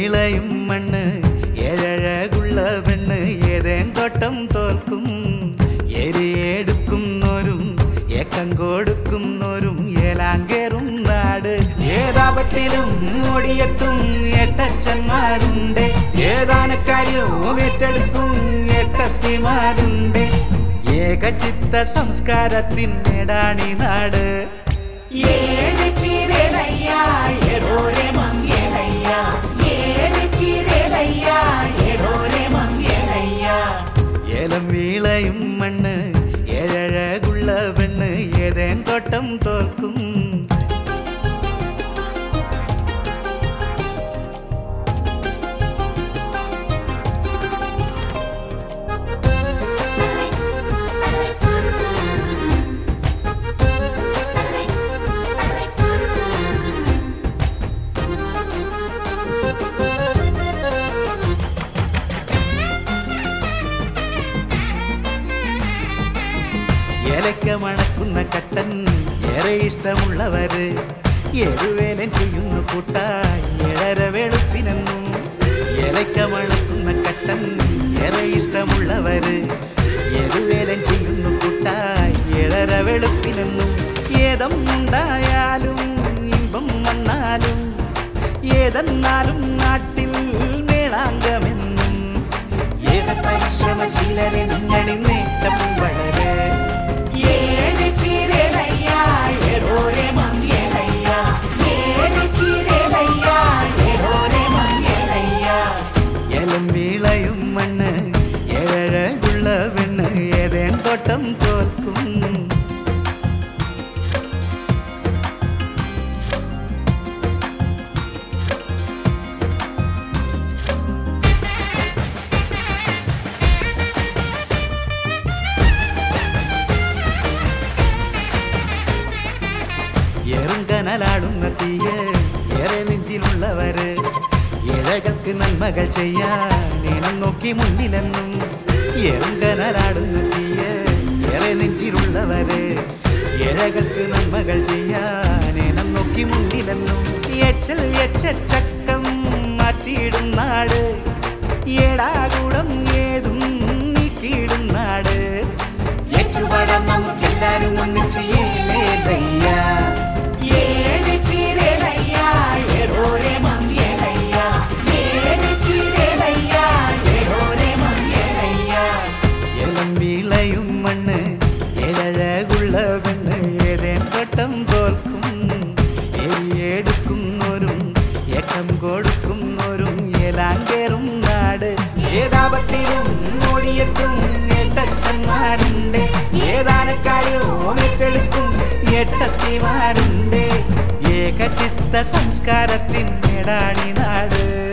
വിളയും മണ്ണ് ഏഴഴകുള്ള പെണ്ണ് ഏതേൻ തോട്ടം തോൽക്കും. എരിയെടുക്കുന്നോരും ഏക്കം കൊടുക്കുന്നോരും ഏലാങ്കേറും നാട്. ഏതാപത്തിലും ഓടിയെത്തും എട്ടച്ചന്മാരുണ്ട് ഏതാനക്കാരും ഏറ്റെടുക്കും എട്ടത്തിമാരുണ്ട് ഏകചിത്ത സംസ്കാരത്തിൻ നേടാണി നാട്. ഏത് ചിരലയ്യാ ഏതോരെ മങ്ങലയ്യാ ഏലം വീളയും മണ്ണ് ഏഴഴകുള്ള പെണ്ണ് ഏതേൻ തോട്ടം ഏലക്ക മണക്കുന്ന കട്ടൻ ഏറെ ഇഷ്ടമുള്ളവര് എരുവേനെ ചെയ്യുന്നു കൂട്ടായി ഏഴര വെളുപ്പിനെന്നും. ഏലക്ക മണക്കുന്ന കട്ടൻ ഏറെ ഇഷ്ടമുള്ളവര് എരുവേലം ചെയ്യുന്നു കൂട്ടായി ഏഴര വെളുപ്പിനെന്നും. ഏതം ഉണ്ടായാലും ഇമ്പം വന്നാലും ഏതെന്നാലും നാട്ടിൽ മേളാങ്കമെന്നും ഏത് പരിശ്രമശീലരെ നിങ്ങളിൽ നേട്ടം വളരെ ഏലം വീളയും മണ്ണ് ഏഴകുള്ള പെണ്ണ് ഏതേൻ തോട്ടം തോൽക്കും എറുങ്കനലാടുന്ന തീയ ഏറെ നെഞ്ചിലുള്ളവര് ഇഴകൾക്ക് നന്മകൾ ചെയ്യാൻ നിനം നോക്കി മുന്നിലെന്നും എറുങ്കനലാടുന്ന തീയ ഏറെ നെഞ്ചിലുള്ളവരെ. ഇഴകൾക്ക് നന്മകൾ ചെയ്യാൻ നിനം നോക്കി മുന്നിലെന്നും എച്ചൽ എച്ചക്കം മാറ്റിയിടും നാട്. ഏടാകൂടം ഏതും നീക്കിയിടും നാട്. ഏറ്റുപാടാം നമുക്കെല്ലാരും ഒന്നിച്ച് എരിയെടുക്കുന്നോരും ഏക്കം കൊടുക്കുന്നോരും ഏലാങ്കേറും നാട്. ഏതാപത്തിലും ഓടിയെത്തും എട്ടച്ചന്മാരുണ്ട് ഏതാനക്കാരും ഏറ്റെടുക്കും എട്ടത്തിമാരുണ്ട് ഏകചിത്ത സംസ്കാരത്തിൻ നാട്.